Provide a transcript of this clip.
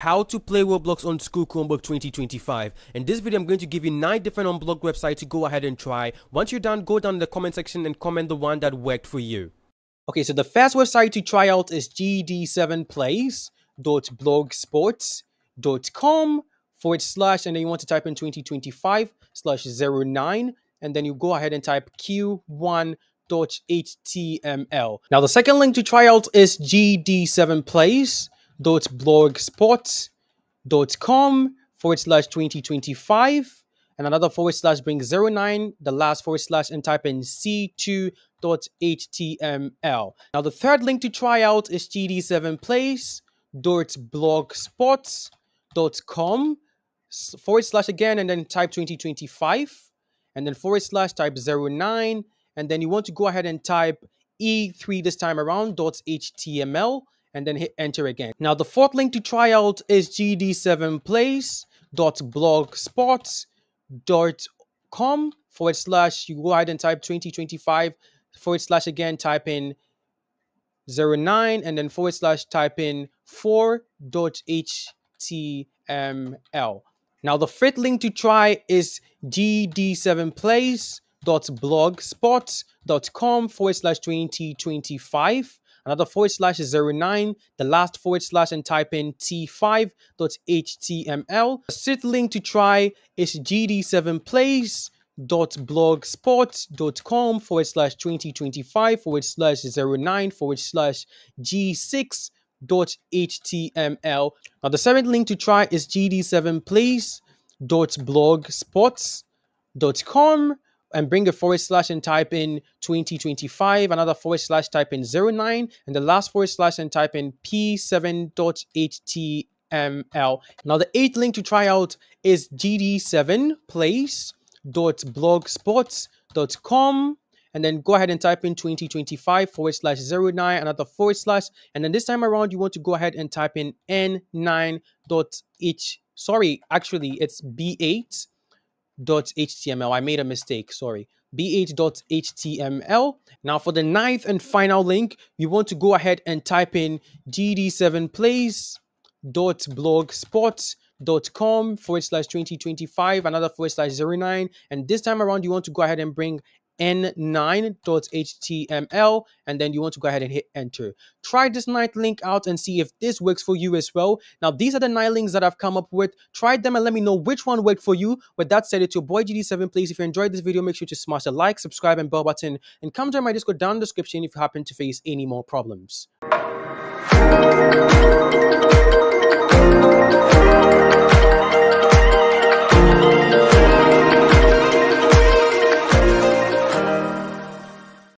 how to play Roblox on School Chromebook 2025. In this video, I'm going to give you 9 different unblocked websites to go ahead and try. Once you're done, go down in the comment section and comment the one that worked for you. Okay, so the first website to try out is gd7plays.blogspot.com forward slash, and then you want to type in 2025 slash 09, and then you go ahead and type q1.html. Now, the second link to try out is gd7plays blogspot.com forward slash 2025 and another forward slash bring 09 the last forward slash and type in c2.html now the third link to try out is gd7plays.blogspot.com forward slash again and then type 2025 and then forward slash type 09 and then you want to go ahead and type e3 this time around dot .html and then hit enter again. Now the fourth link to try out is gd7plays.blogspot.com forward slash, you go ahead and type 2025 forward slash again, type in 09 and then forward slash type in 4.html. Now the fifth link to try is gd7plays.blogspot.com forward slash 2025 another forward slash is 09, the last forward slash, and type in t5.html. The sixth link to try is gd7plays.blogspot.com forward slash 2025 forward slash 09 forward slash g6 dot html now the seventh link to try is gd7plays.blogspots.com and bring a forward slash and type in 2025, another forward slash type in 09, and the last forward slash and type in p7.html. Now, the eighth link to try out is gd7plays.blogspot.com and then go ahead and type in 2025 forward slash 09, another forward slash, and then this time around you want to go ahead and type in n9.h. Sorry, actually it's b8 b8.html. I made a mistake, sorry. b8.html. Now for the ninth and final link, you want to go ahead and type in gd7plays.blogspot.com forward slash 2025, another forward slash 09. And this time around, you want to go ahead and bring n9.html and then you want to go ahead and hit enter. Try this night link out and see if this works for you as well. Now, these are the nine links that I've come up with. Try them and let me know which one worked for you. With that said, it's your boy GD7. Please, if you enjoyed this video, make sure to smash the like, subscribe, and bell button. And come join my Discord down in the description if you happen to face any more problems.